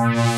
Thanks.